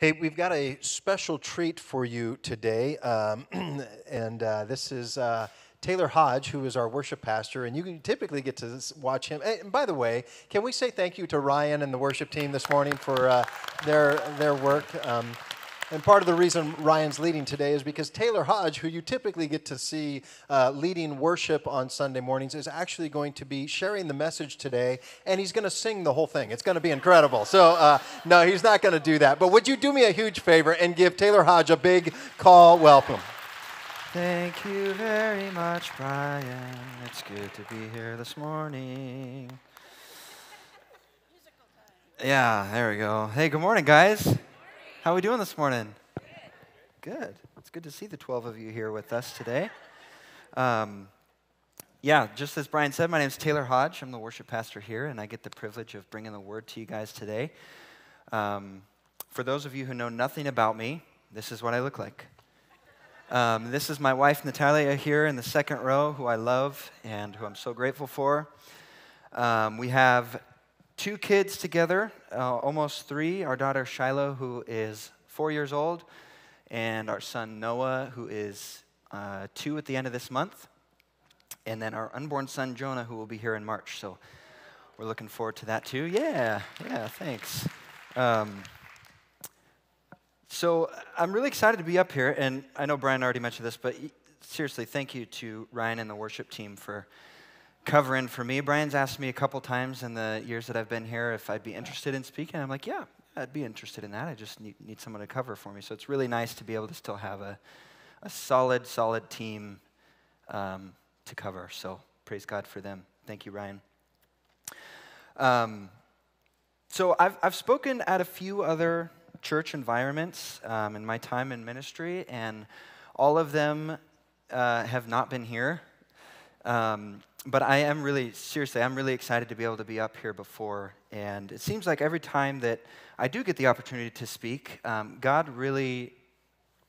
Hey, we've got a special treat for you today, um, and uh, this is uh, Taylor Hodge, who is our worship pastor, and you typically get to watch him. And by the way, can we say thank you to Ryan and the worship team this morning for uh, their their work? Um, and part of the reason Ryan's leading today is because Taylor Hodge, who you typically get to see uh, leading worship on Sunday mornings, is actually going to be sharing the message today, and he's going to sing the whole thing. It's going to be incredible. So, uh, no, he's not going to do that. But would you do me a huge favor and give Taylor Hodge a big call welcome? Thank you very much, Brian. It's good to be here this morning. Yeah, there we go. Hey, good morning, guys. How are we doing this morning? Good. It's good to see the 12 of you here with us today. Um, yeah, just as Brian said, my name is Taylor Hodge. I'm the worship pastor here, and I get the privilege of bringing the word to you guys today. Um, for those of you who know nothing about me, this is what I look like. Um, this is my wife, Natalia, here in the second row, who I love and who I'm so grateful for. Um, we have two kids together, uh, almost three. Our daughter Shiloh, who is four years old, and our son Noah, who is uh, two at the end of this month, and then our unborn son Jonah, who will be here in March. So we're looking forward to that too. Yeah, yeah, thanks. Um, so I'm really excited to be up here, and I know Brian already mentioned this, but seriously, thank you to Ryan and the worship team for covering for me. Brian's asked me a couple times in the years that I've been here if I'd be interested in speaking. I'm like, yeah, I'd be interested in that. I just need, need someone to cover for me. So it's really nice to be able to still have a, a solid, solid team um, to cover. So praise God for them. Thank you, Ryan. Um, so I've, I've spoken at a few other church environments um, in my time in ministry, and all of them uh, have not been here. Um, but I am really, seriously, I'm really excited to be able to be up here before. And it seems like every time that I do get the opportunity to speak, um, God really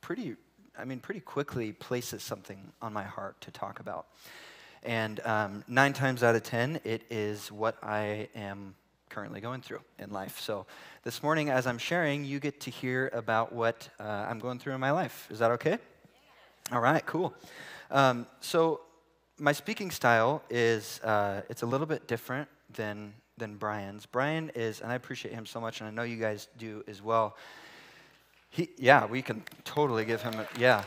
pretty, I mean, pretty quickly places something on my heart to talk about. And um, nine times out of ten, it is what I am currently going through in life. So this morning, as I'm sharing, you get to hear about what uh, I'm going through in my life. Is that okay? All right, cool. Um, so my speaking style is uh, it's a little bit different than than Brian's. Brian is, and I appreciate him so much, and I know you guys do as well. He, yeah, we can totally give him. A, yeah,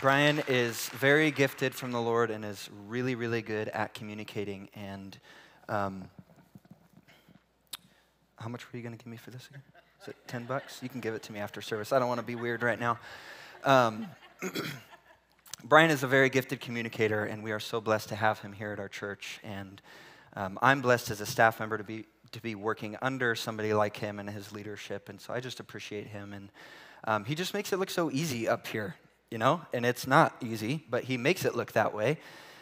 Brian is very gifted from the Lord and is really, really good at communicating. And um, how much were you going to give me for this again? Is it ten bucks? You can give it to me after service. I don't want to be weird right now. Um, Brian is a very gifted communicator, and we are so blessed to have him here at our church. And um, I'm blessed as a staff member to be to be working under somebody like him and his leadership. And so I just appreciate him. And um, he just makes it look so easy up here, you know. And it's not easy, but he makes it look that way.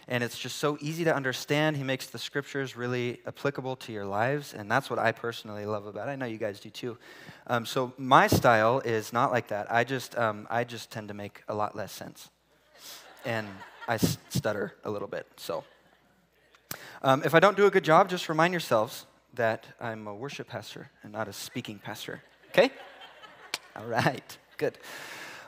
And it's just so easy to understand. He makes the scriptures really applicable to your lives, and that's what I personally love about it. I know you guys do too. Um, so my style is not like that. I just um, I just tend to make a lot less sense and I stutter a little bit. So, um, if I don't do a good job, just remind yourselves that I'm a worship pastor and not a speaking pastor. Okay? All right. Good.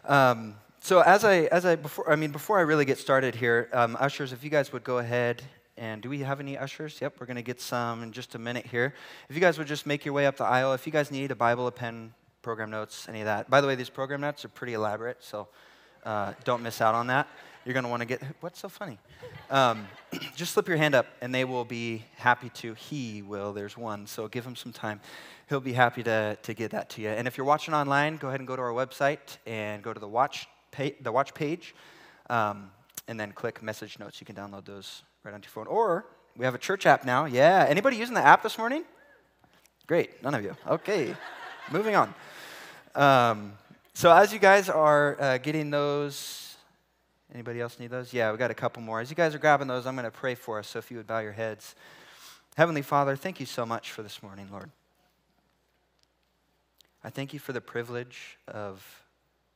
Um, so as I as I before I mean before I really get started here, um, ushers, if you guys would go ahead and do we have any ushers? Yep, we're going to get some in just a minute here. If you guys would just make your way up the aisle, if you guys need a Bible, a pen, program notes, any of that. By the way, these program notes are pretty elaborate, so uh, don't miss out on that you're going to want to get, what's so funny? Um, just slip your hand up and they will be happy to. He will, there's one, so give him some time. He'll be happy to, to get that to you. And if you're watching online, go ahead and go to our website and go to the watch, pay, the watch page um, and then click message notes. You can download those right onto your phone. Or we have a church app now. Yeah. Anybody using the app this morning? Great. None of you. Okay. Moving on. Um, so as you guys are uh, getting those Anybody else need those? Yeah, we got a couple more. As you guys are grabbing those, I'm going to pray for us. So if you would bow your heads. Heavenly Father, thank you so much for this morning, Lord. I thank you for the privilege of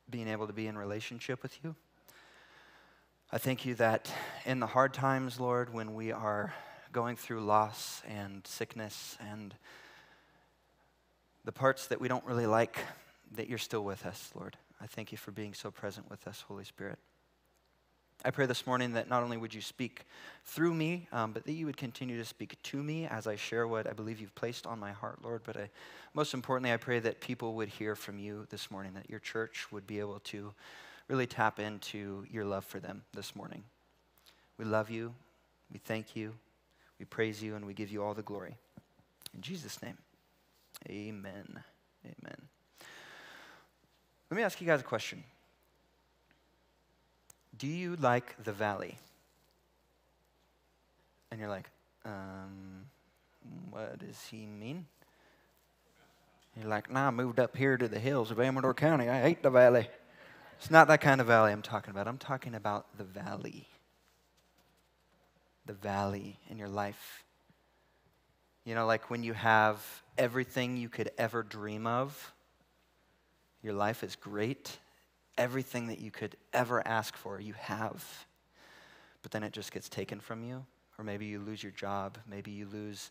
being able to be in relationship with you. I thank you that in the hard times, Lord, when we are going through loss and sickness and the parts that we don't really like, that you're still with us, Lord. I thank you for being so present with us, Holy Spirit. I pray this morning that not only would you speak through me, um, but that you would continue to speak to me as I share what I believe you've placed on my heart, Lord. But I, most importantly, I pray that people would hear from you this morning, that your church would be able to really tap into your love for them this morning. We love you. We thank you. We praise you, and we give you all the glory. In Jesus' name, amen. Amen. Let me ask you guys a question. Do you like the valley? And you're like, um, what does he mean? You're like, nah, I moved up here to the hills of Amador County. I hate the valley. It's not that kind of valley I'm talking about. I'm talking about the valley. The valley in your life. You know, like when you have everything you could ever dream of, your life is great, everything that you could ever ask for, you have. But then it just gets taken from you. Or maybe you lose your job. Maybe you lose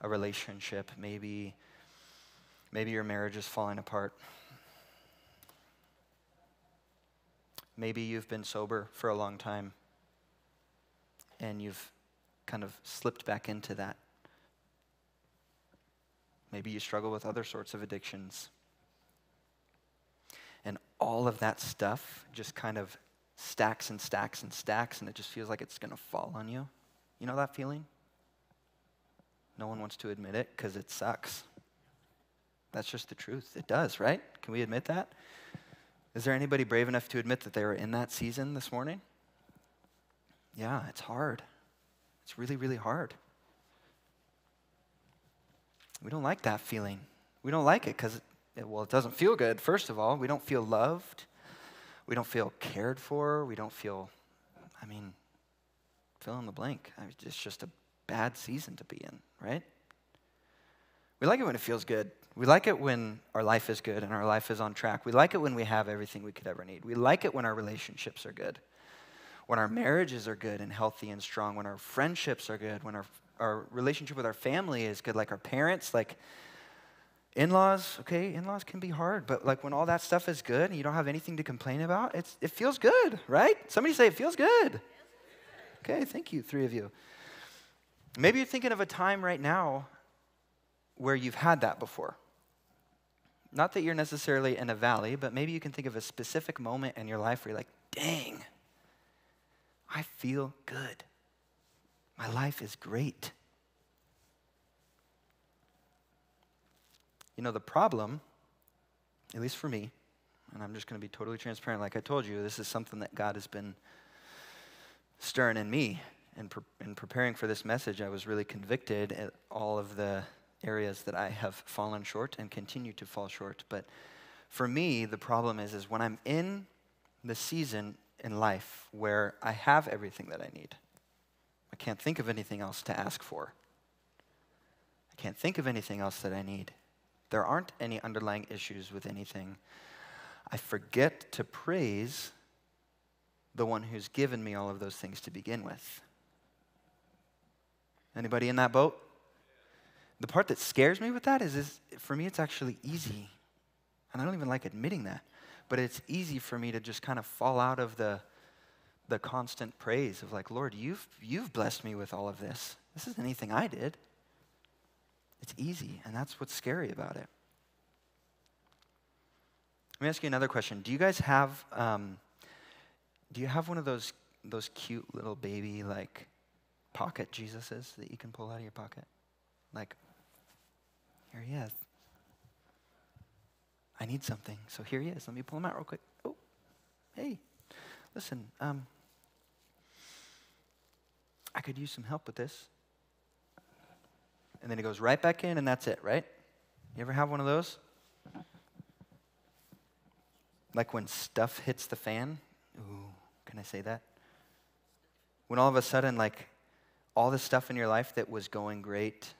a relationship. Maybe, maybe your marriage is falling apart. Maybe you've been sober for a long time and you've kind of slipped back into that. Maybe you struggle with other sorts of addictions all of that stuff just kind of stacks and stacks and stacks, and it just feels like it's going to fall on you. You know that feeling? No one wants to admit it because it sucks. That's just the truth. It does, right? Can we admit that? Is there anybody brave enough to admit that they were in that season this morning? Yeah, it's hard. It's really, really hard. We don't like that feeling. We don't like it because well, it doesn't feel good, first of all. We don't feel loved. We don't feel cared for. We don't feel, I mean, fill in the blank. I mean, it's just a bad season to be in, right? We like it when it feels good. We like it when our life is good and our life is on track. We like it when we have everything we could ever need. We like it when our relationships are good, when our marriages are good and healthy and strong, when our friendships are good, when our, our relationship with our family is good, like our parents, like in laws, okay, in laws can be hard, but like when all that stuff is good and you don't have anything to complain about, it's, it feels good, right? Somebody say it feels good. Okay, thank you, three of you. Maybe you're thinking of a time right now where you've had that before. Not that you're necessarily in a valley, but maybe you can think of a specific moment in your life where you're like, dang, I feel good. My life is great. You know, the problem, at least for me, and I'm just going to be totally transparent, like I told you, this is something that God has been stirring in me. And pre- in preparing for this message, I was really convicted at all of the areas that I have fallen short and continue to fall short. But for me, the problem is, is when I'm in the season in life where I have everything that I need, I can't think of anything else to ask for. I can't think of anything else that I need. There aren't any underlying issues with anything. I forget to praise the one who's given me all of those things to begin with. Anybody in that boat? The part that scares me with that is, is for me, it's actually easy. And I don't even like admitting that. But it's easy for me to just kind of fall out of the, the constant praise of like, Lord, you've, you've blessed me with all of this. This isn't anything I did. It's easy, and that's what's scary about it. Let me ask you another question. Do you guys have um, do you have one of those those cute little baby like pocket Jesuses that you can pull out of your pocket? Like, here he is. I need something, so here he is. Let me pull him out real quick. Oh, hey, listen. Um, I could use some help with this and then it goes right back in, and that's it, right? You ever have one of those? Like when stuff hits the fan? Ooh, can I say that? When all of a sudden, like, all the stuff in your life that was going great,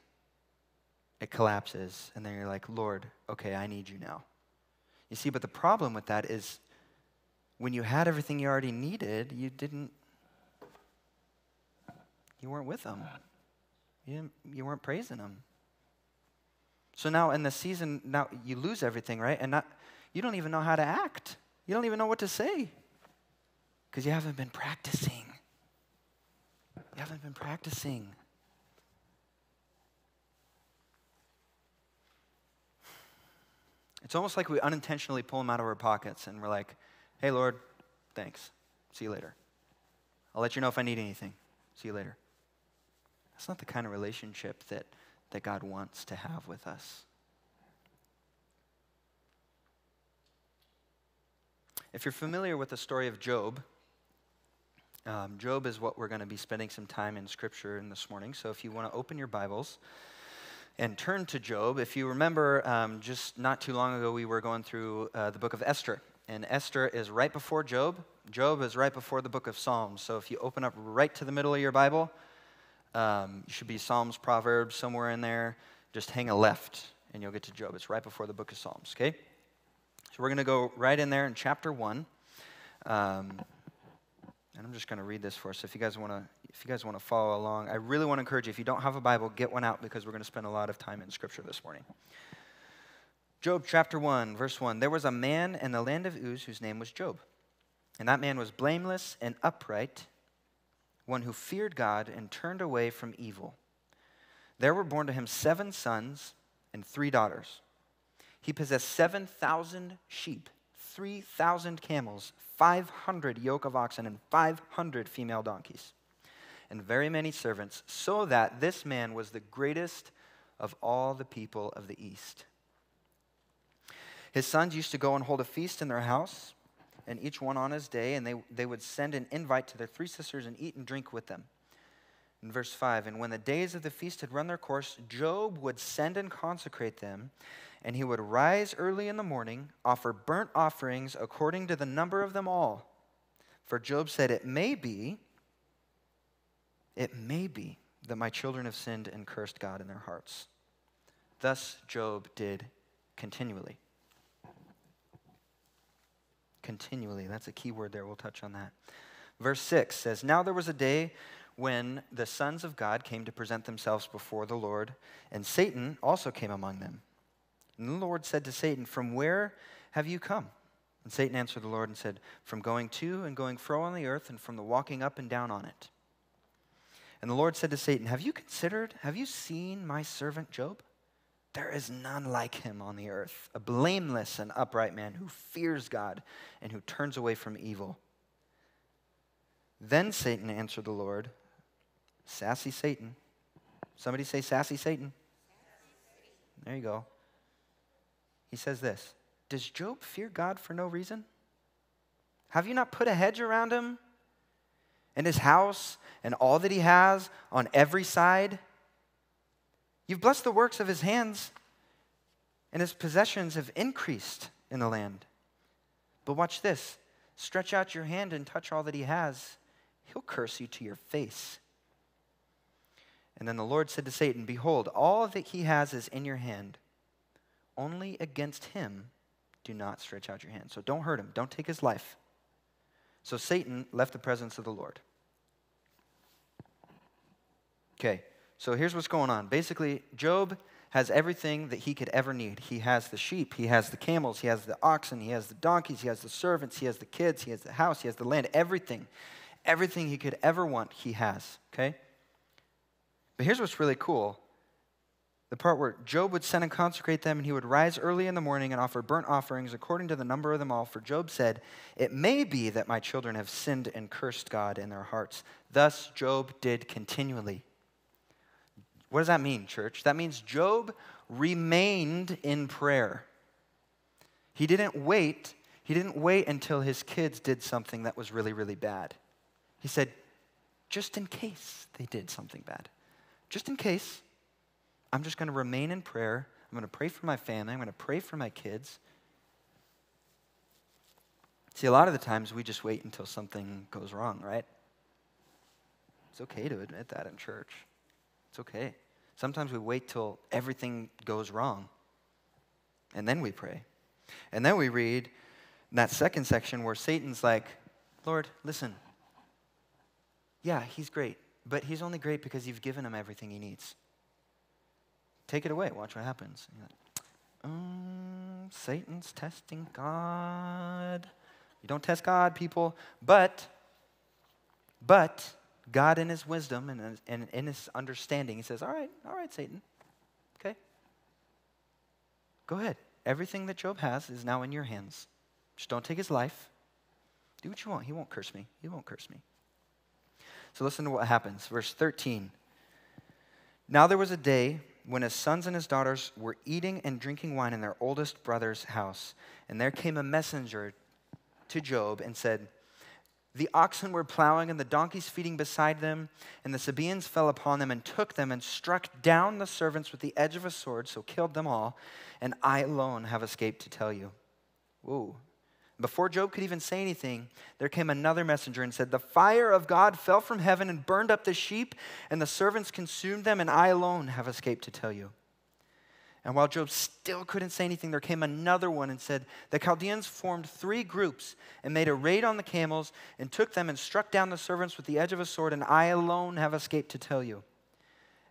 it collapses, and then you're like, Lord, okay, I need you now. You see, but the problem with that is when you had everything you already needed, you didn't, you weren't with them. You, you weren't praising him. So now in the season, now you lose everything, right? And not, you don't even know how to act. You don't even know what to say because you haven't been practicing. You haven't been practicing. It's almost like we unintentionally pull them out of our pockets and we're like, hey, Lord, thanks. See you later. I'll let you know if I need anything. See you later. That's not the kind of relationship that, that God wants to have with us. If you're familiar with the story of Job, um, Job is what we're going to be spending some time in Scripture in this morning. So if you want to open your Bibles and turn to Job, if you remember, um, just not too long ago, we were going through uh, the book of Esther. And Esther is right before Job. Job is right before the book of Psalms. So if you open up right to the middle of your Bible, um, you should be Psalms, Proverbs, somewhere in there. Just hang a left and you'll get to Job. It's right before the book of Psalms, okay? So we're going to go right in there in chapter 1. Um, and I'm just going to read this for us. If you guys want to, if you guys want to follow along, I really want to encourage you. If you don't have a Bible, get one out because we're going to spend a lot of time in Scripture this morning. Job chapter 1, verse 1. There was a man in the land of Uz whose name was Job. And that man was blameless and upright, one who feared God and turned away from evil. There were born to him seven sons and three daughters. He possessed 7,000 sheep, 3,000 camels, 500 yoke of oxen, and 500 female donkeys, and very many servants, so that this man was the greatest of all the people of the East. His sons used to go and hold a feast in their house, and each one on his day, and they, they would send an invite to their three sisters and eat and drink with them. In verse 5, and when the days of the feast had run their course, Job would send and consecrate them and he would rise early in the morning, offer burnt offerings according to the number of them all. For Job said, It may be, it may be that my children have sinned and cursed God in their hearts. Thus Job did continually. Continually. That's a key word there. We'll touch on that. Verse 6 says, Now there was a day when the sons of God came to present themselves before the Lord, and Satan also came among them. And the Lord said to Satan, From where have you come? And Satan answered the Lord and said, From going to and going fro on the earth, and from the walking up and down on it. And the Lord said to Satan, Have you considered, have you seen my servant Job? There is none like him on the earth, a blameless and upright man who fears God and who turns away from evil. Then Satan answered the Lord, Sassy Satan. Somebody say, Sassy Satan. There you go. He says this Does Job fear God for no reason? Have you not put a hedge around him and his house and all that he has on every side? You've blessed the works of his hands, and his possessions have increased in the land. But watch this stretch out your hand and touch all that he has, he'll curse you to your face. And then the Lord said to Satan, Behold, all that he has is in your hand. Only against him do not stretch out your hand. So don't hurt him, don't take his life. So Satan left the presence of the Lord. Okay, so here's what's going on. Basically, Job has everything that he could ever need. He has the sheep, he has the camels, he has the oxen, he has the donkeys, he has the servants, he has the kids, he has the house, he has the land, everything. Everything he could ever want, he has, okay? But here's what's really cool the part where Job would send and consecrate them, and he would rise early in the morning and offer burnt offerings according to the number of them all. For Job said, It may be that my children have sinned and cursed God in their hearts. Thus Job did continually. What does that mean, church? That means Job remained in prayer. He didn't wait. He didn't wait until his kids did something that was really, really bad. He said, just in case they did something bad. Just in case. I'm just going to remain in prayer. I'm going to pray for my family. I'm going to pray for my kids. See, a lot of the times we just wait until something goes wrong, right? It's okay to admit that in church. It's okay. Sometimes we wait till everything goes wrong, and then we pray. And then we read that second section where Satan's like, Lord, listen. Yeah, he's great, but he's only great because you've given him everything he needs. Take it away. Watch what happens. Um, Satan's testing God. You don't test God, people. But, but God, in His wisdom and, and in His understanding, He says, "All right, all right, Satan. Okay, go ahead. Everything that Job has is now in your hands. Just don't take his life. Do what you want. He won't curse me. He won't curse me." So listen to what happens. Verse 13. Now there was a day when his sons and his daughters were eating and drinking wine in their oldest brother's house. And there came a messenger to Job and said, The oxen were plowing and the donkeys feeding beside them, and the Sabaeans fell upon them and took them and struck down the servants with the edge of a sword, so killed them all, and I alone have escaped to tell you. Whoa, before Job could even say anything, there came another messenger and said, The fire of God fell from heaven and burned up the sheep, and the servants consumed them, and I alone have escaped to tell you. And while Job still couldn't say anything, there came another one and said, The Chaldeans formed three groups and made a raid on the camels and took them and struck down the servants with the edge of a sword, and I alone have escaped to tell you.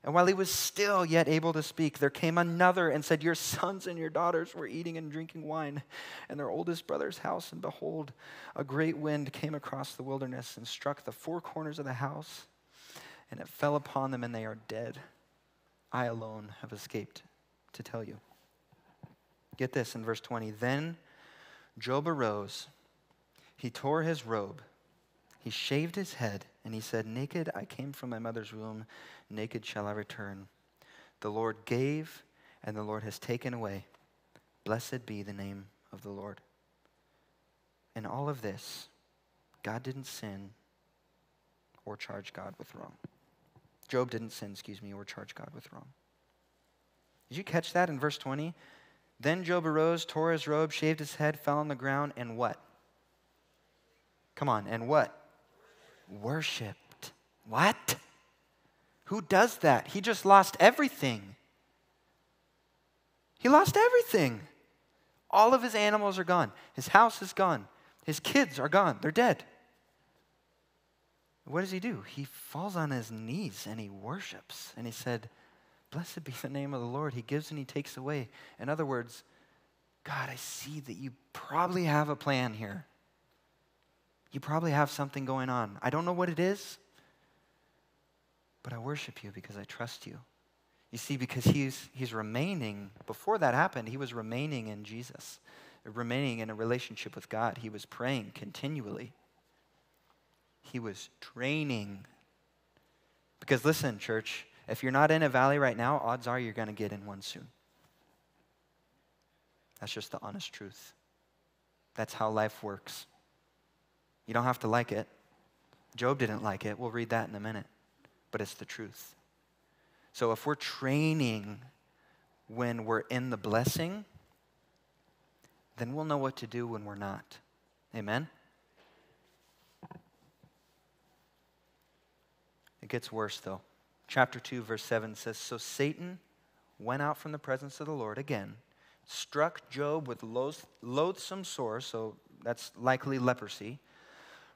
And while he was still yet able to speak, there came another and said, Your sons and your daughters were eating and drinking wine in their oldest brother's house. And behold, a great wind came across the wilderness and struck the four corners of the house, and it fell upon them, and they are dead. I alone have escaped to tell you. Get this in verse 20. Then Job arose, he tore his robe, he shaved his head, and he said, Naked I came from my mother's womb naked shall I return. The Lord gave, and the Lord has taken away. Blessed be the name of the Lord. In all of this, God didn't sin or charge God with wrong. Job didn't sin, excuse me, or charge God with wrong. Did you catch that in verse 20? Then Job arose, tore his robe, shaved his head, fell on the ground, and what? Come on, and what? Worshipped. What? Who does that? He just lost everything. He lost everything. All of his animals are gone. His house is gone. His kids are gone. They're dead. What does he do? He falls on his knees and he worships. And he said, Blessed be the name of the Lord. He gives and he takes away. In other words, God, I see that you probably have a plan here. You probably have something going on. I don't know what it is but I worship you because I trust you. You see, because he's, he's remaining, before that happened, he was remaining in Jesus, remaining in a relationship with God. He was praying continually, he was training. Because listen, church, if you're not in a valley right now, odds are you're going to get in one soon. That's just the honest truth. That's how life works. You don't have to like it. Job didn't like it. We'll read that in a minute but it's the truth. So if we're training when we're in the blessing, then we'll know what to do when we're not. Amen? It gets worse though. Chapter 2, verse 7 says So Satan went out from the presence of the Lord again, struck Job with loathsome sores, so that's likely leprosy,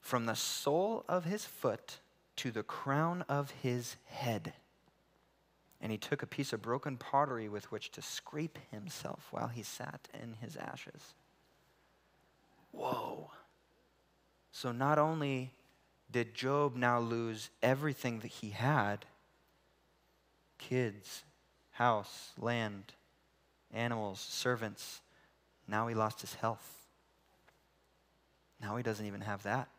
from the sole of his foot to the crown of his head. And he took a piece of broken pottery with which to scrape himself while he sat in his ashes. Whoa. So not only did Job now lose everything that he had kids, house, land, animals, servants now he lost his health. Now he doesn't even have that.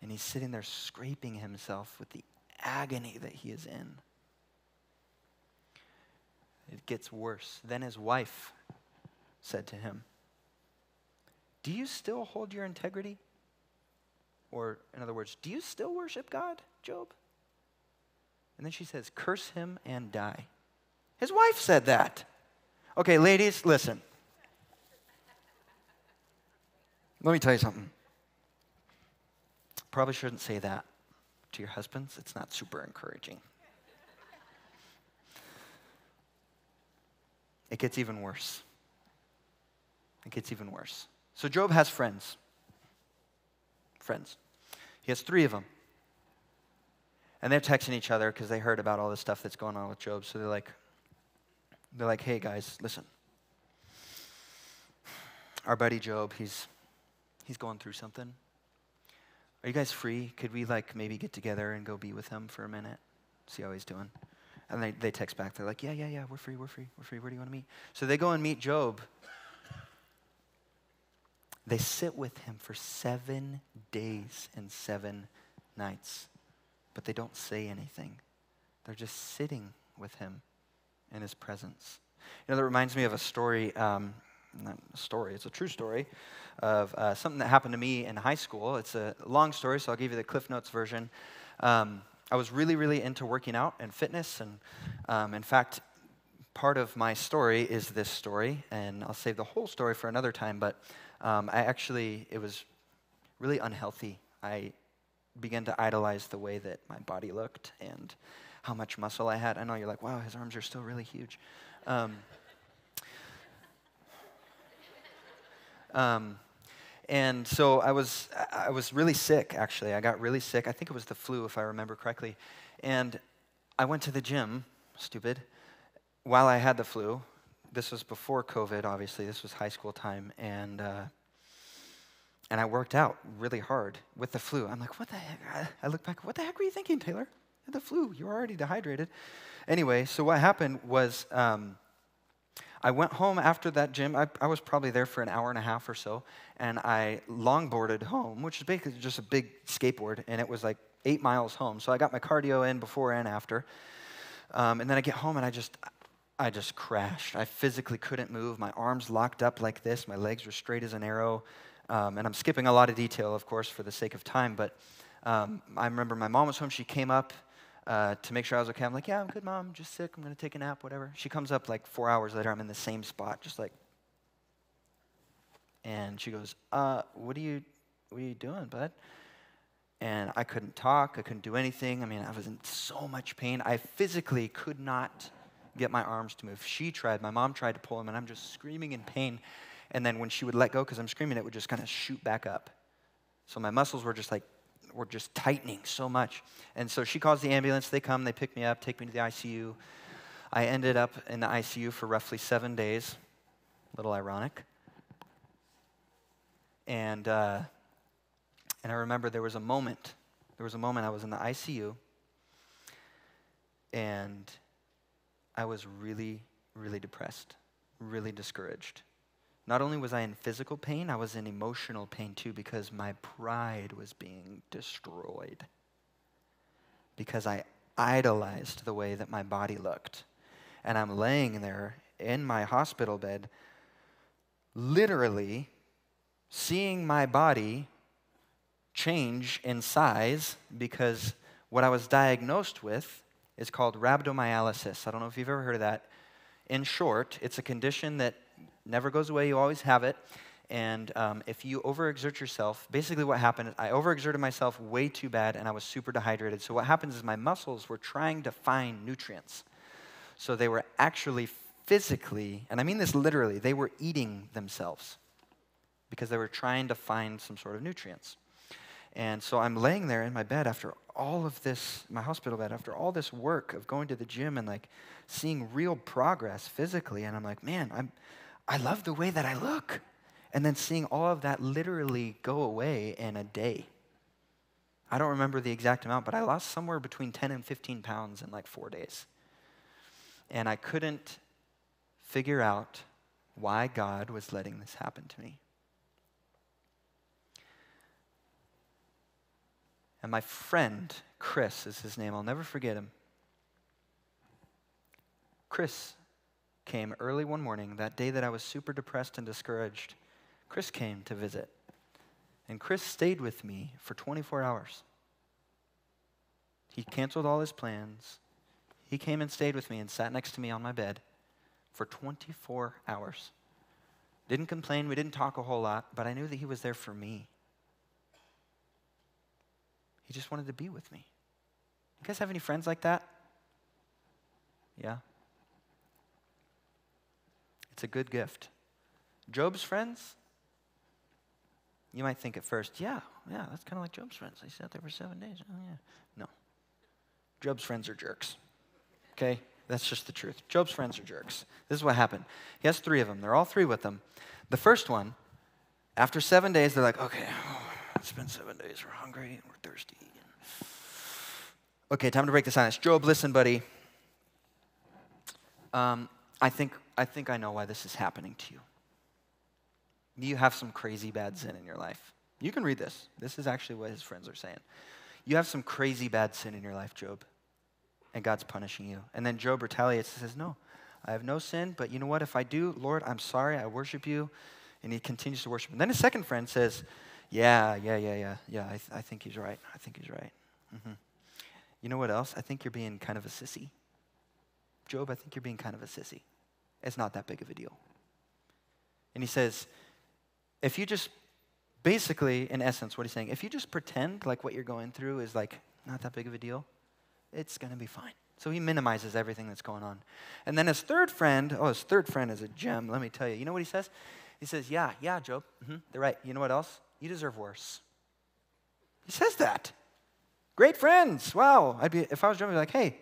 And he's sitting there scraping himself with the agony that he is in. It gets worse. Then his wife said to him, Do you still hold your integrity? Or, in other words, do you still worship God, Job? And then she says, Curse him and die. His wife said that. Okay, ladies, listen. Let me tell you something. Probably shouldn't say that to your husbands. It's not super encouraging. It gets even worse. It gets even worse. So Job has friends. Friends. He has three of them. And they're texting each other because they heard about all this stuff that's going on with Job. So they're like, They're like, hey guys, listen. Our buddy Job, he's he's going through something. Are you guys free? Could we like maybe get together and go be with him for a minute? See how he's doing. And they, they text back. They're like, yeah, yeah, yeah, we're free, we're free, we're free. Where do you want to meet? So they go and meet Job. They sit with him for seven days and seven nights, but they don't say anything. They're just sitting with him in his presence. You know, that reminds me of a story, um, not a story, it's a true story of uh, something that happened to me in high school. It's a long story, so I'll give you the Cliff Notes version. Um, I was really, really into working out and fitness. And um, in fact, part of my story is this story, and I'll save the whole story for another time. But um, I actually, it was really unhealthy. I began to idolize the way that my body looked and how much muscle I had. I know you're like, wow, his arms are still really huge. Um, um, and so I was, I was really sick, actually. I got really sick. I think it was the flu, if I remember correctly. And I went to the gym, stupid, while I had the flu. This was before COVID, obviously. This was high school time. And, uh, and I worked out really hard with the flu. I'm like, what the heck? I look back, what the heck were you thinking, Taylor? The flu, you were already dehydrated. Anyway, so what happened was um, I went home after that gym. I, I, was probably there for an hour and a half or so, and I longboarded home, which is basically just a big skateboard, and it was like eight miles home. So I got my cardio in before and after, um, and then I get home and I just, I just crashed. I physically couldn't move. My arms locked up like this. My legs were straight as an arrow, um, and I'm skipping a lot of detail, of course, for the sake of time. But um, I remember my mom was home. She came up uh, to make sure I was okay. I'm like, yeah, I'm good, mom. Just sick. I'm going to take a nap, whatever. She comes up like four hours later. I'm in the same spot, just like. And she goes, uh, what are you, what are you doing, bud? And I couldn't talk. I couldn't do anything. I mean, I was in so much pain. I physically could not get my arms to move. She tried. My mom tried to pull them, and I'm just screaming in pain. And then when she would let go, because I'm screaming, it would just kind of shoot back up. So my muscles were just like were just tightening so much. And so she calls the ambulance. They come, they pick me up, take me to the ICU. I ended up in the ICU for roughly seven days. A little ironic. And, uh, and I remember there was a moment, there was a moment I was in the ICU and I was really, really depressed, really discouraged. Not only was I in physical pain, I was in emotional pain too because my pride was being destroyed. Because I idolized the way that my body looked. And I'm laying there in my hospital bed, literally seeing my body change in size because what I was diagnosed with is called rhabdomyolysis. I don't know if you've ever heard of that. In short, it's a condition that never goes away, you always have it. And um, if you overexert yourself, basically what happened, is I overexerted myself way too bad and I was super dehydrated. So what happens is my muscles were trying to find nutrients. So they were actually physically, and I mean this literally, they were eating themselves because they were trying to find some sort of nutrients. And so I'm laying there in my bed after all of this, my hospital bed, after all this work of going to the gym and like seeing real progress physically. And I'm like, man, I'm, I love the way that I look. And then seeing all of that literally go away in a day. I don't remember the exact amount, but I lost somewhere between 10 and 15 pounds in like four days. And I couldn't figure out why God was letting this happen to me. And my friend, Chris is his name, I'll never forget him. Chris came early one morning, that day that I was super depressed and discouraged. Chris came to visit. And Chris stayed with me for 24 hours. He canceled all his plans. He came and stayed with me and sat next to me on my bed for 24 hours. Didn't complain, we didn't talk a whole lot, but I knew that he was there for me. He just wanted to be with me. You guys have any friends like that? Yeah? It's a good gift. Job's friends, you might think at first, yeah, yeah, that's kind of like Job's friends. They sat there for seven days. Oh, yeah. No. Job's friends are jerks. Okay? That's just the truth. Job's friends are jerks. This is what happened. He has three of them. They're all three with him. The first one, after seven days, they're like, okay, it's been seven days. We're hungry and we're thirsty. Okay, time to break the silence. Job, listen, buddy. Um, I think I think I know why this is happening to you. You have some crazy bad sin in your life. You can read this. This is actually what his friends are saying. You have some crazy bad sin in your life, Job, and God's punishing you. And then Job retaliates and says, No, I have no sin, but you know what? If I do, Lord, I'm sorry. I worship you. And he continues to worship. And then his second friend says, Yeah, yeah, yeah, yeah, yeah, I, th- I think he's right. I think he's right. Mm-hmm. You know what else? I think you're being kind of a sissy. Job, I think you're being kind of a sissy. It's not that big of a deal. And he says, if you just, basically, in essence, what he's saying, if you just pretend like what you're going through is like not that big of a deal, it's going to be fine. So he minimizes everything that's going on. And then his third friend, oh, his third friend is a gem, let me tell you. You know what he says? He says, Yeah, yeah, Job, mm-hmm, they're right. You know what else? You deserve worse. He says that. Great friends. Wow. I'd be, if I was Job, I'd be like, Hey,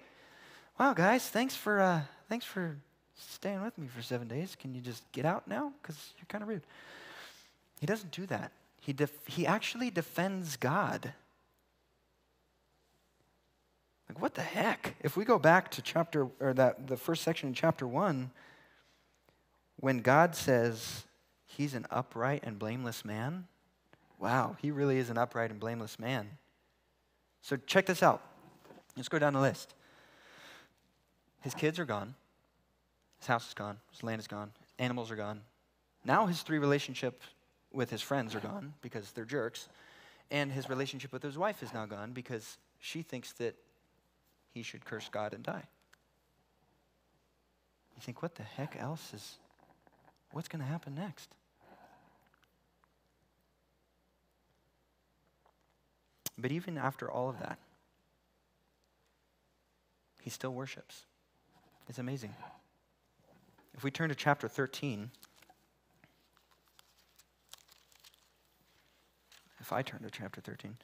wow, guys, thanks for, uh, thanks for staying with me for seven days. Can you just get out now? Because you're kind of rude. He doesn't do that. He, def- he actually defends God. Like, what the heck? If we go back to chapter, or that, the first section in chapter one, when God says he's an upright and blameless man, wow, he really is an upright and blameless man. So check this out. Let's go down the list. His kids are gone. His house is gone. His land is gone. Animals are gone. Now his three relationships with his friends are gone because they're jerks. And his relationship with his wife is now gone because she thinks that he should curse God and die. You think, what the heck else is, what's going to happen next? But even after all of that, he still worships. It's amazing. If we turn to chapter 13, if I turn to chapter 13,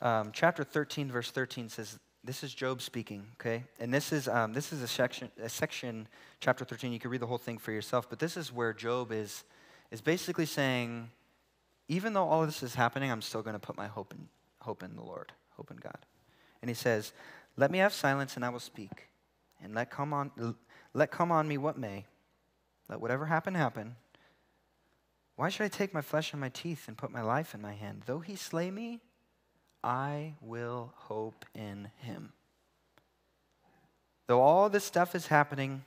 um, chapter 13, verse 13 says, this is Job speaking, okay? And this is, um, this is a section, a section, chapter 13. You can read the whole thing for yourself, but this is where Job is, is basically saying, even though all of this is happening, I'm still going to put my hope in, hope in the Lord, hope in God. And he says, Let me have silence and I will speak, and let come on, let come on me what may. Let whatever happen, happen. Why should I take my flesh and my teeth and put my life in my hand? Though he slay me, I will hope in him. Though all this stuff is happening,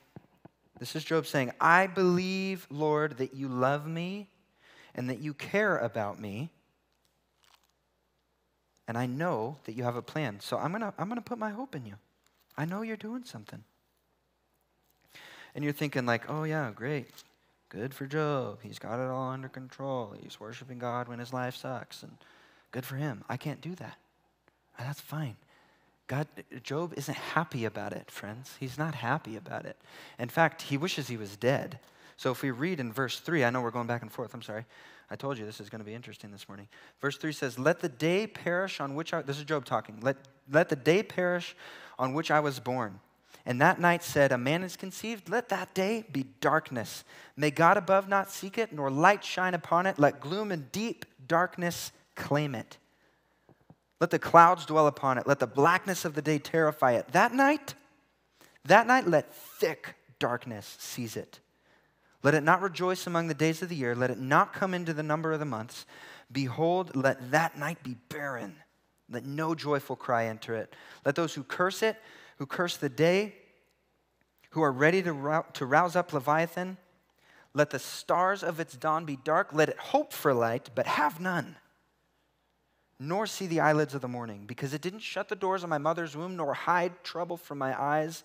this is Job saying, I believe, Lord, that you love me and that you care about me. And I know that you have a plan. So I'm going to I'm going to put my hope in you. I know you're doing something and you're thinking, like, oh, yeah, great. Good for Job. He's got it all under control. He's worshiping God when his life sucks. And good for him. I can't do that. Ah, that's fine. God, Job isn't happy about it, friends. He's not happy about it. In fact, he wishes he was dead. So if we read in verse 3, I know we're going back and forth. I'm sorry. I told you this is going to be interesting this morning. Verse 3 says, Let the day perish on which I, this is Job talking, let, let the day perish on which I was born and that night said, A man is conceived, let that day be darkness. May God above not seek it, nor light shine upon it. Let gloom and deep darkness claim it. Let the clouds dwell upon it. Let the blackness of the day terrify it. That night, that night, let thick darkness seize it. Let it not rejoice among the days of the year. Let it not come into the number of the months. Behold, let that night be barren. Let no joyful cry enter it. Let those who curse it who curse the day, who are ready to, rou- to rouse up Leviathan. Let the stars of its dawn be dark. Let it hope for light, but have none. Nor see the eyelids of the morning, because it didn't shut the doors of my mother's womb, nor hide trouble from my eyes.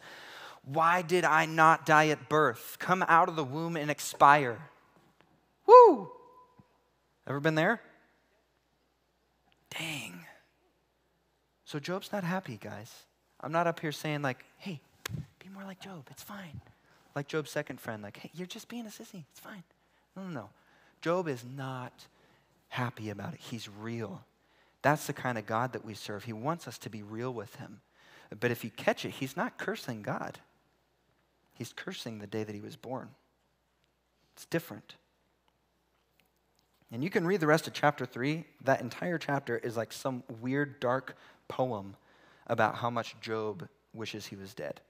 Why did I not die at birth? Come out of the womb and expire. Woo! Ever been there? Dang. So Job's not happy, guys. I'm not up here saying, like, hey, be more like Job. It's fine. Like Job's second friend, like, hey, you're just being a sissy. It's fine. No, no, no. Job is not happy about it. He's real. That's the kind of God that we serve. He wants us to be real with him. But if you catch it, he's not cursing God. He's cursing the day that he was born. It's different. And you can read the rest of chapter 3. That entire chapter is like some weird, dark poem about how much Job wishes he was dead.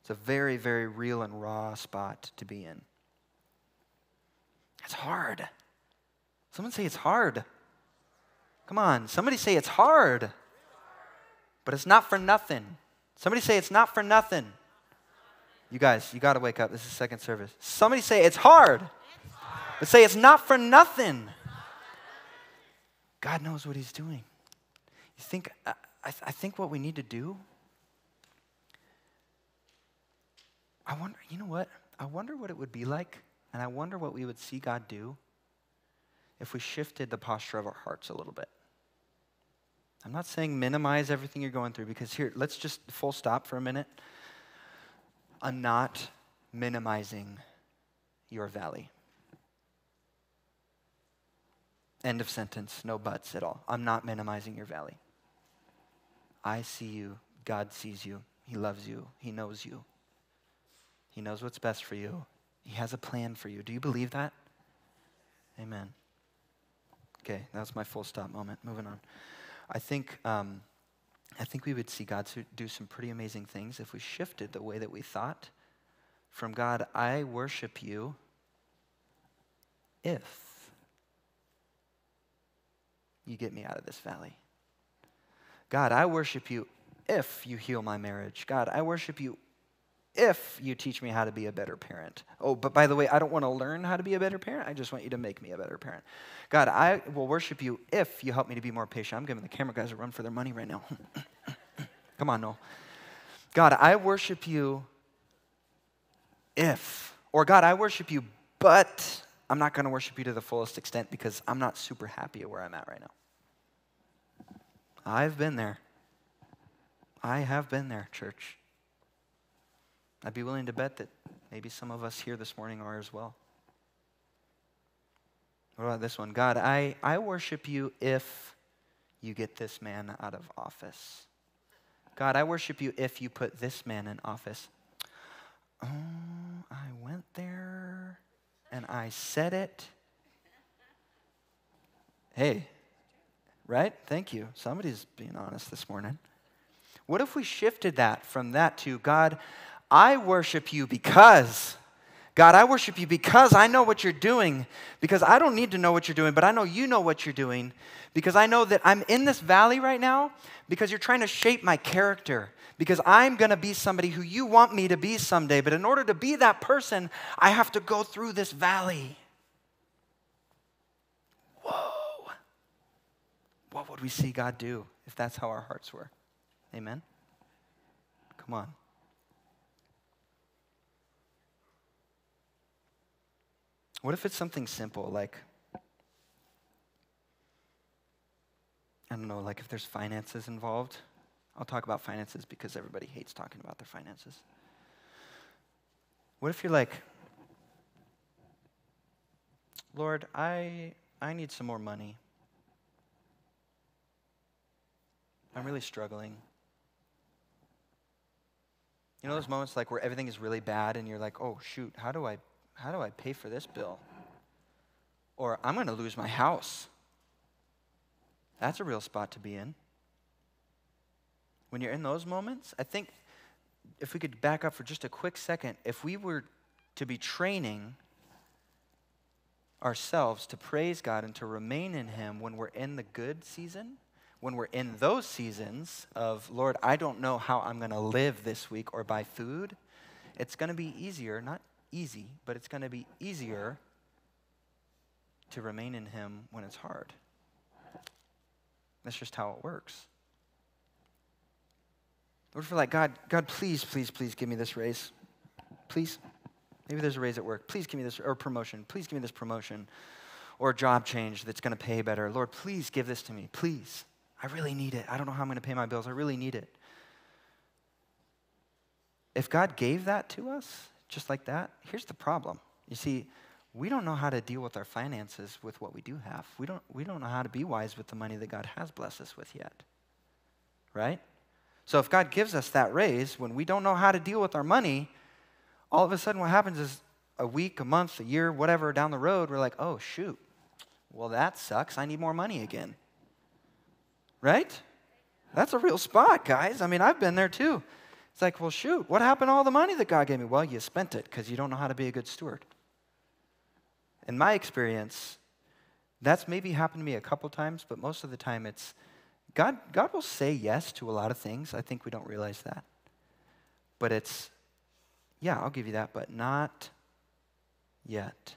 It's a very, very real and raw spot to be in. It's hard. Someone say it's hard. Come on, somebody say it's hard. But it's not for nothing. Somebody say it's not for nothing. You guys, you got to wake up. This is second service. Somebody say it's hard. But say it's not for nothing. God knows what He's doing. You think, uh, I, I think what we need to do, I wonder, you know what? I wonder what it would be like, and I wonder what we would see God do if we shifted the posture of our hearts a little bit. I'm not saying minimize everything you're going through because here, let's just full stop for a minute. I'm not minimizing your valley. End of sentence, no buts at all. I'm not minimizing your valley. I see you, God sees you, He loves you, He knows you. He knows what's best for you. He has a plan for you. Do you believe that? Amen. Okay, that was my full stop moment. Moving on. I think, um, I think we would see God do some pretty amazing things if we shifted the way that we thought from God, I worship you if you get me out of this valley. God, I worship you if you heal my marriage. God, I worship you if you teach me how to be a better parent. Oh, but by the way, I don't want to learn how to be a better parent. I just want you to make me a better parent. God, I will worship you if you help me to be more patient. I'm giving the camera guys a run for their money right now. Come on, Noel. God, I worship you if. Or God, I worship you, but I'm not going to worship you to the fullest extent because I'm not super happy where I'm at right now. I've been there. I have been there, church. I'd be willing to bet that maybe some of us here this morning are as well. What about this one? God, I, I worship you if you get this man out of office. God, I worship you if you put this man in office. Oh, I went there and I said it. Hey, right? Thank you. Somebody's being honest this morning. What if we shifted that from that to God, I worship you because, God, I worship you because I know what you're doing, because I don't need to know what you're doing, but I know you know what you're doing, because I know that I'm in this valley right now because you're trying to shape my character, because I'm going to be somebody who you want me to be someday, but in order to be that person, I have to go through this valley. Whoa. What would we see God do if that's how our hearts were? Amen? Come on. What if it's something simple like, I don't know, like if there's finances involved? I'll talk about finances because everybody hates talking about their finances. What if you're like, Lord, I, I need some more money. I'm really struggling. You know those moments like where everything is really bad and you're like, oh shoot, how do I how do I pay for this bill? Or I'm going to lose my house. That's a real spot to be in. When you're in those moments, I think if we could back up for just a quick second, if we were to be training ourselves to praise God and to remain in Him when we're in the good season, when we're in those seasons of, Lord, I don't know how I'm going to live this week or buy food, it's going to be easier, not easy, but it's going to be easier to remain in Him when it's hard. That's just how it works. For like, God, God, please, please, please give me this raise. Please. Maybe there's a raise at work. Please give me this, or promotion. Please give me this promotion. Or job change that's going to pay better. Lord, please give this to me. Please. I really need it. I don't know how I'm going to pay my bills. I really need it. If God gave that to us, just like that, here's the problem. You see, we don't know how to deal with our finances with what we do have. We don't, we don't know how to be wise with the money that God has blessed us with yet. Right? So if God gives us that raise when we don't know how to deal with our money, all of a sudden, what happens is a week, a month, a year, whatever down the road, we're like, oh, shoot, well, that sucks. I need more money again. Right? That's a real spot, guys. I mean, I've been there too. It's like, well, shoot, what happened to all the money that God gave me? Well, you spent it because you don't know how to be a good steward. In my experience, that's maybe happened to me a couple times, but most of the time it's God, God will say yes to a lot of things. I think we don't realize that. But it's, yeah, I'll give you that, but not yet.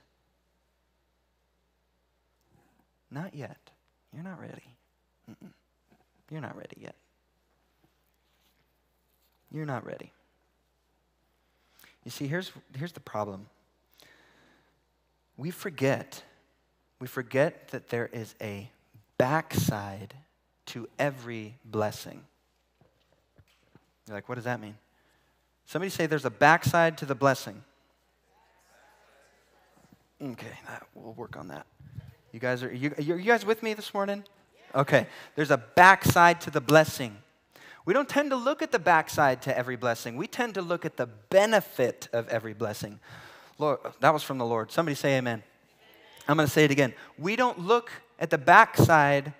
Not yet. You're not ready. Mm-mm. You're not ready yet. You're not ready. You see, here's, here's the problem. We forget, we forget that there is a backside to every blessing. You're like, what does that mean? Somebody say there's a backside to the blessing. Okay, that, we'll work on that. You guys are you, you guys with me this morning? Okay. There's a backside to the blessing. We don't tend to look at the backside to every blessing. We tend to look at the benefit of every blessing. Lord, that was from the Lord. Somebody say amen. I'm going to say it again. We don't look at the backside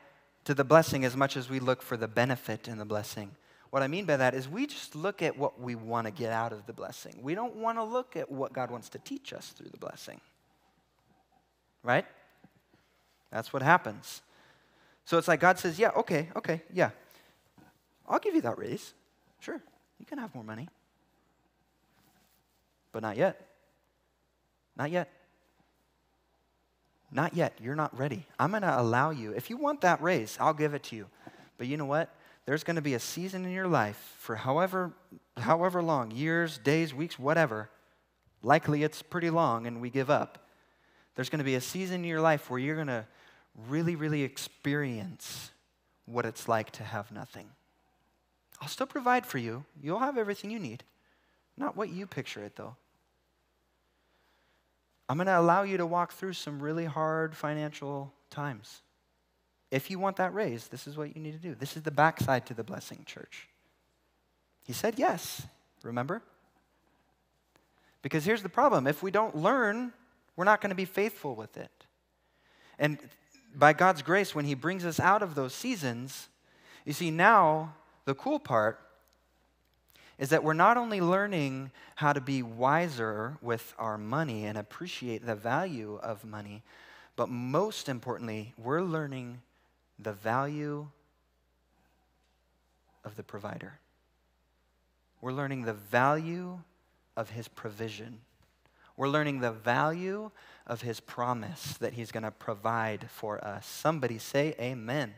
to the blessing as much as we look for the benefit in the blessing. What I mean by that is we just look at what we want to get out of the blessing. We don't want to look at what God wants to teach us through the blessing. Right? That's what happens. So it's like God says, Yeah, okay, okay, yeah. I'll give you that raise. Sure, you can have more money. But not yet. Not yet. Not yet. You're not ready. I'm going to allow you. If you want that raise, I'll give it to you. But you know what? There's going to be a season in your life for however, however long years, days, weeks, whatever. Likely it's pretty long and we give up. There's going to be a season in your life where you're going to really, really experience what it's like to have nothing. I'll still provide for you. You'll have everything you need. Not what you picture it, though. I'm going to allow you to walk through some really hard financial times. If you want that raise, this is what you need to do. This is the backside to the blessing, church. He said yes, remember? Because here's the problem if we don't learn, we're not going to be faithful with it. And by God's grace, when He brings us out of those seasons, you see, now the cool part is that we're not only learning how to be wiser with our money and appreciate the value of money, but most importantly, we're learning the value of the provider. We're learning the value of his provision. We're learning the value of his promise that he's going to provide for us. Somebody say, Amen.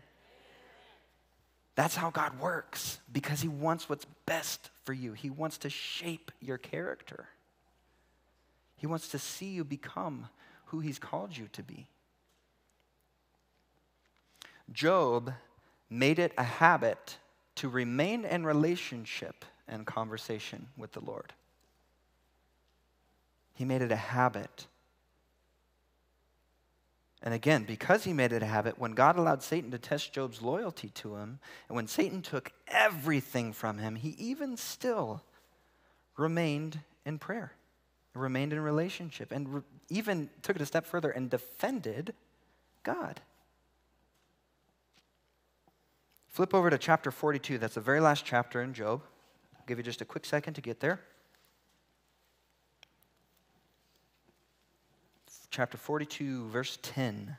That's how God works because He wants what's best for you. He wants to shape your character, He wants to see you become who He's called you to be. Job made it a habit to remain in relationship and conversation with the Lord. He made it a habit and again, because he made it a habit, when God allowed Satan to test Job's loyalty to him, and when Satan took everything from him, he even still remained in prayer, remained in relationship, and re- even took it a step further and defended God. Flip over to chapter 42. That's the very last chapter in Job. I'll give you just a quick second to get there. Chapter 42, verse 10.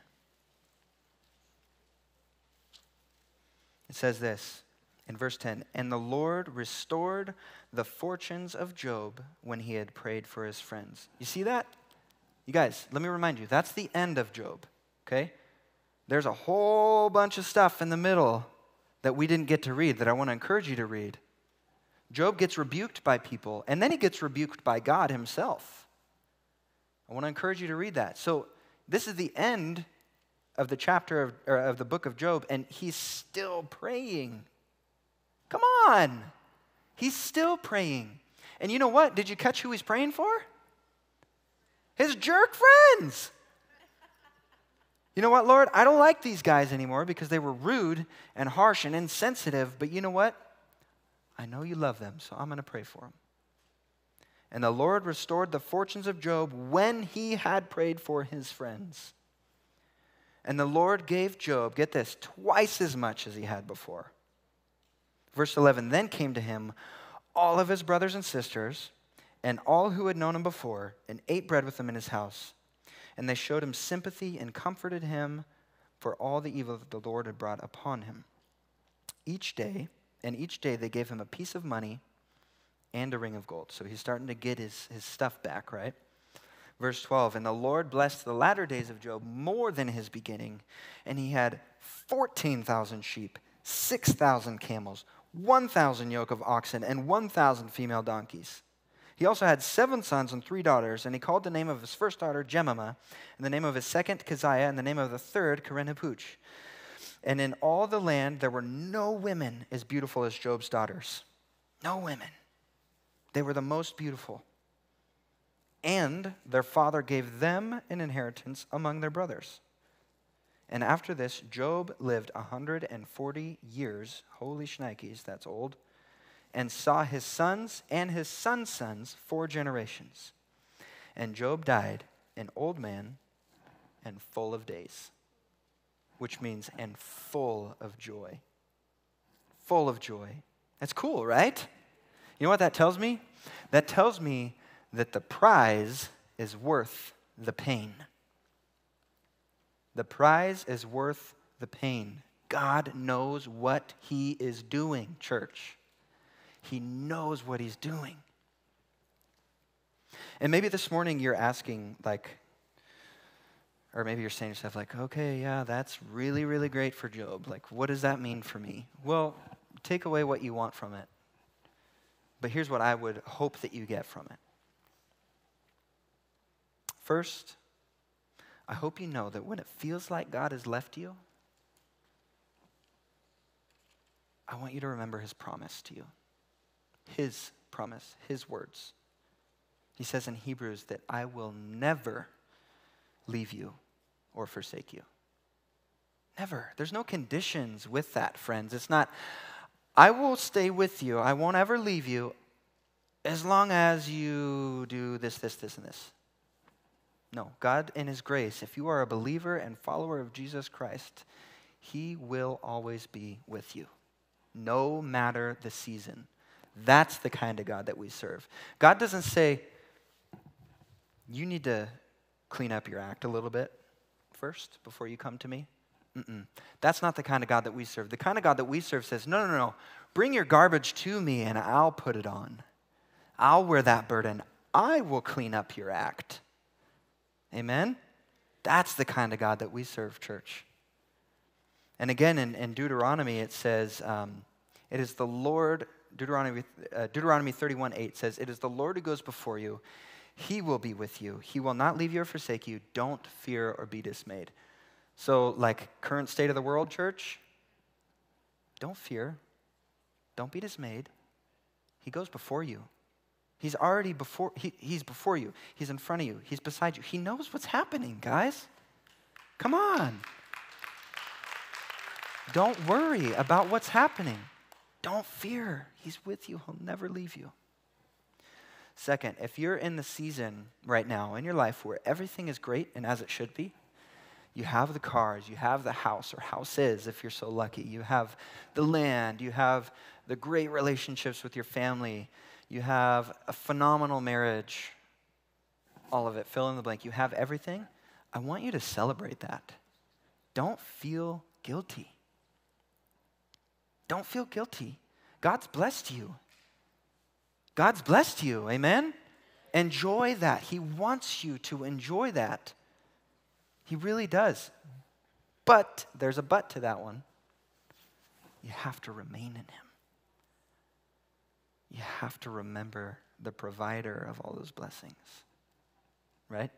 It says this in verse 10 And the Lord restored the fortunes of Job when he had prayed for his friends. You see that? You guys, let me remind you, that's the end of Job, okay? There's a whole bunch of stuff in the middle that we didn't get to read that I want to encourage you to read. Job gets rebuked by people, and then he gets rebuked by God himself. I want to encourage you to read that. So, this is the end of the chapter of, of the book of Job, and he's still praying. Come on. He's still praying. And you know what? Did you catch who he's praying for? His jerk friends. You know what, Lord? I don't like these guys anymore because they were rude and harsh and insensitive, but you know what? I know you love them, so I'm going to pray for them. And the Lord restored the fortunes of Job when he had prayed for his friends. And the Lord gave Job, get this, twice as much as he had before. Verse 11 Then came to him all of his brothers and sisters, and all who had known him before, and ate bread with him in his house. And they showed him sympathy and comforted him for all the evil that the Lord had brought upon him. Each day, and each day they gave him a piece of money and a ring of gold. So he's starting to get his, his stuff back, right? Verse 12 And the Lord blessed the latter days of Job more than his beginning, and he had 14,000 sheep, 6,000 camels, 1,000 yoke of oxen, and 1,000 female donkeys. He also had seven sons and three daughters, and he called the name of his first daughter Jemimah, and the name of his second Keziah, and the name of the third Keren-happuch. And in all the land there were no women as beautiful as Job's daughters. No women. They were the most beautiful. And their father gave them an inheritance among their brothers. And after this, Job lived a 140 years, holy shnikes, that's old, and saw his sons and his sons' sons four generations. And Job died an old man and full of days, which means and full of joy. Full of joy. That's cool, right? You know what that tells me? That tells me that the prize is worth the pain. The prize is worth the pain. God knows what He is doing, church. He knows what He's doing. And maybe this morning you're asking, like, or maybe you're saying to yourself, like, okay, yeah, that's really, really great for Job. Like, what does that mean for me? Well, take away what you want from it. But here's what I would hope that you get from it. First, I hope you know that when it feels like God has left you, I want you to remember his promise to you. His promise, his words. He says in Hebrews that I will never leave you or forsake you. Never. There's no conditions with that, friends. It's not, I will stay with you. I won't ever leave you as long as you do this, this, this, and this. No, God, in His grace, if you are a believer and follower of Jesus Christ, He will always be with you, no matter the season. That's the kind of God that we serve. God doesn't say, you need to clean up your act a little bit first before you come to me. Mm-mm. That's not the kind of God that we serve. The kind of God that we serve says, no, no, no, bring your garbage to me and I'll put it on. I'll wear that burden. I will clean up your act. Amen? That's the kind of God that we serve, church. And again, in, in Deuteronomy, it says, um, It is the Lord, Deuteronomy, uh, Deuteronomy 31 8 says, It is the Lord who goes before you. He will be with you. He will not leave you or forsake you. Don't fear or be dismayed. So, like current state of the world, church, don't fear. Don't be dismayed. He goes before you. He's already before, he, he's before you. He's in front of you. He's beside you. He knows what's happening, guys. Come on. Don't worry about what's happening. Don't fear. He's with you. He'll never leave you. Second, if you're in the season right now in your life where everything is great and as it should be, you have the cars, you have the house or houses if you're so lucky, you have the land, you have the great relationships with your family, you have a phenomenal marriage, all of it, fill in the blank. You have everything. I want you to celebrate that. Don't feel guilty. Don't feel guilty. God's blessed you. God's blessed you. Amen? Enjoy that. He wants you to enjoy that. He really does. But there's a but to that one. You have to remain in Him. You have to remember the provider of all those blessings. Right?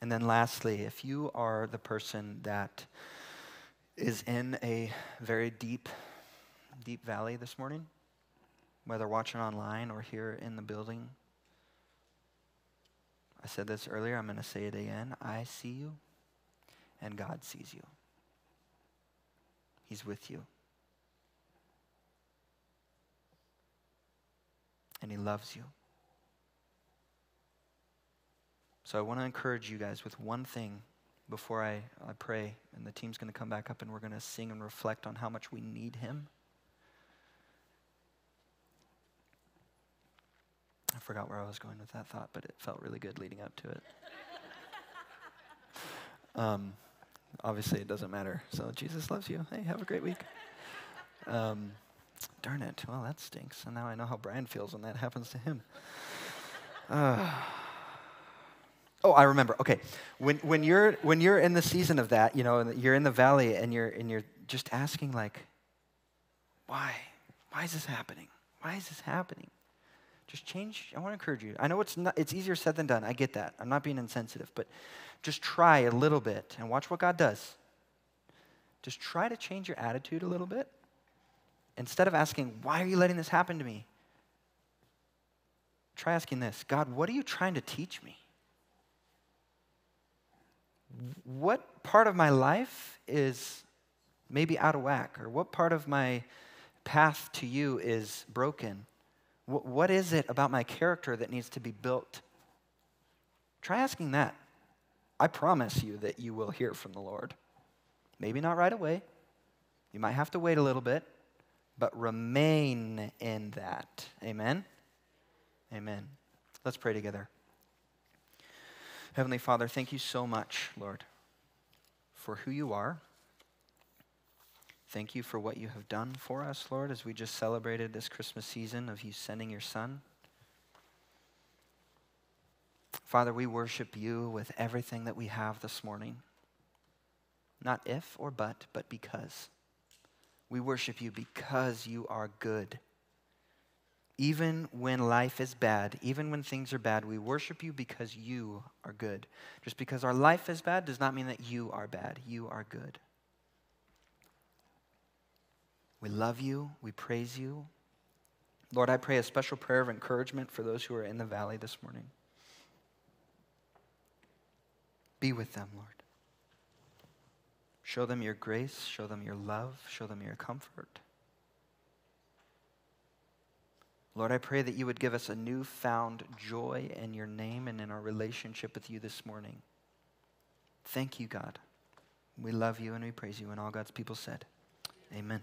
And then lastly, if you are the person that is in a very deep, deep valley this morning, whether watching online or here in the building, I said this earlier, I'm going to say it again. I see you, and God sees you. He's with you. And He loves you. So I want to encourage you guys with one thing before I, I pray, and the team's going to come back up and we're going to sing and reflect on how much we need Him I forgot where I was going with that thought, but it felt really good leading up to it. um, obviously, it doesn't matter. So, Jesus loves you. Hey, have a great week. Um, darn it. Well, that stinks. And now I know how Brian feels when that happens to him. Uh, oh, I remember. Okay. When, when, you're, when you're in the season of that, you know, you're in the valley and you're, and you're just asking, like, why? Why is this happening? Why is this happening? Just change. I want to encourage you. I know it's not, it's easier said than done. I get that. I'm not being insensitive, but just try a little bit and watch what God does. Just try to change your attitude a little bit. Instead of asking, "Why are you letting this happen to me?" Try asking this, "God, what are you trying to teach me?" What part of my life is maybe out of whack or what part of my path to you is broken? What is it about my character that needs to be built? Try asking that. I promise you that you will hear from the Lord. Maybe not right away. You might have to wait a little bit, but remain in that. Amen? Amen. Let's pray together. Heavenly Father, thank you so much, Lord, for who you are Thank you for what you have done for us, Lord, as we just celebrated this Christmas season of you sending your Son. Father, we worship you with everything that we have this morning. Not if or but, but because. We worship you because you are good. Even when life is bad, even when things are bad, we worship you because you are good. Just because our life is bad does not mean that you are bad. You are good. We love you. We praise you. Lord, I pray a special prayer of encouragement for those who are in the valley this morning. Be with them, Lord. Show them your grace, show them your love, show them your comfort. Lord, I pray that you would give us a newfound joy in your name and in our relationship with you this morning. Thank you, God. We love you and we praise you. And all God's people said, Amen.